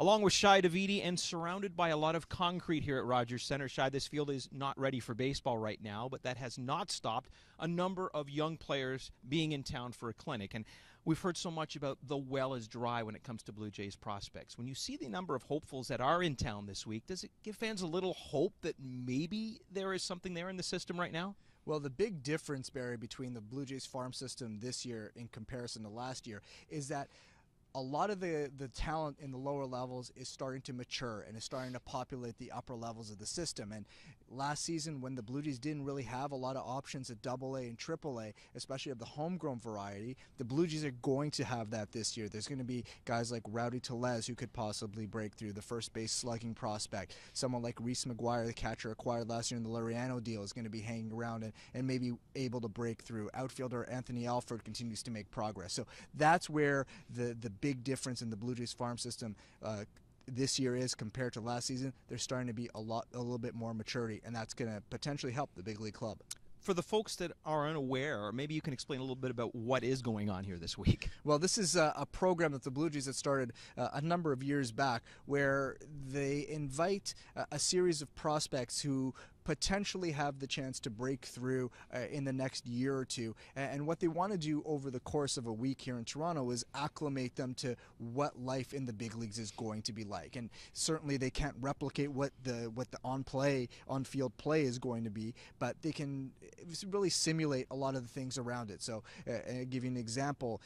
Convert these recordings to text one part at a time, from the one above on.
Along with Shi Davidi and surrounded by a lot of concrete here at Rogers Centre, Shi, this field is not ready for baseball right now, but that has not stopped a number of young players being in town for a clinic. And we've heard so much about the well is dry when it comes to Blue Jays prospects. When you see the number of hopefuls that are in town this week, does it give fans a little hope that maybe there is something there in the system right now? Well, the big difference, Barry, between the Blue Jays farm system this year in comparison to last year is that a lot of the, the talent in the lower levels is starting to mature and is starting to populate the upper levels of the system. And last season, when the Blue Jays didn't really have a lot of options at Double A and Triple A, especially of the homegrown variety, the Blue Jays are going to have that this year. There's going to be guys like Rowdy Tellez who could possibly break through the first base slugging prospect. Someone like Reese McGuire, the catcher acquired last year in the Liriano deal, is going to be hanging around and, and maybe able to break through. Outfielder Anthony Alford continues to make progress. So that's where the the big difference in the Blue Jays farm system uh, this year is compared to last season. There's starting to be a lot, a little bit more maturity, and that's going to potentially help the big league club for the folks that are unaware, maybe you can explain a little bit about what is going on here this week. Well, this is a, a program that the Blue Jays had started uh, a number of years back where they invite a, a series of prospects who potentially have the chance to break through uh, in the next year or two. And what they want to do over the course of a week here in Toronto is acclimate them to what life in the big leagues is going to be like. And certainly they can't replicate what the what the on play on field play is going to be, but they can really simulate a lot of the things around it. So, uh, I'll give you an example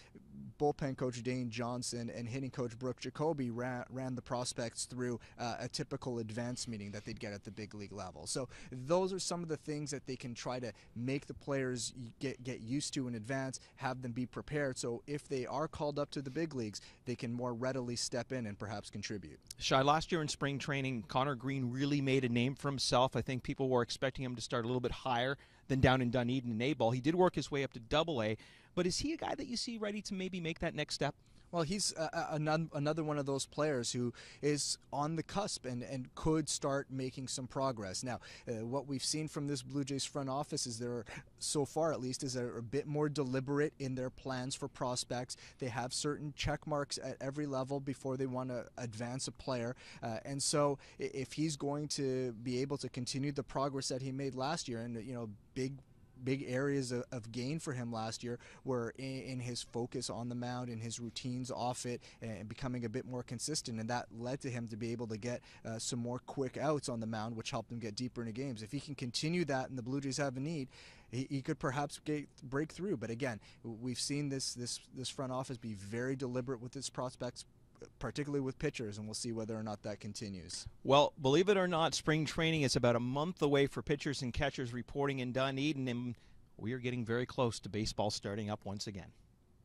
bullpen coach Dane Johnson and hitting coach Brook Jacoby ran, ran the prospects through uh, a typical advance meeting that they'd get at the big league level. So those are some of the things that they can try to make the players get get used to in advance, have them be prepared. So if they are called up to the big leagues, they can more readily step in and perhaps contribute. Shi, last year in spring training, Conner Greene really made a name for himself. I think people were expecting him to start a little bit higher than down in Dunedin and A ball. He did work his way up to double A, but is he a guy that you see ready to maybe make that next step? Well, he's uh, another one of those players who is on the cusp and, and could start making some progress. Now, uh, what we've seen from this Blue Jays front office is they're, so far at least, is they're a bit more deliberate in their plans for prospects. They have certain check marks at every level before they want to advance a player. Uh, and so if he's going to be able to continue the progress that he made last year and, you know, big big areas of, of gain for him last year were in, in, his focus on the mound and his routines off it and becoming a bit more consistent. And that led to him to be able to get uh, some more quick outs on the mound, which helped him get deeper into games. If he can continue that and the Blue Jays have a need, he, he could perhaps get, break through. But again, we've seen this, this, this front office be very deliberate with its prospects particularly with pitchers, and we'll see whether or not that continues. Well, believe it or not, spring training is about a month away for pitchers and catchers reporting in Dunedin, and we are getting very close to baseball starting up once again.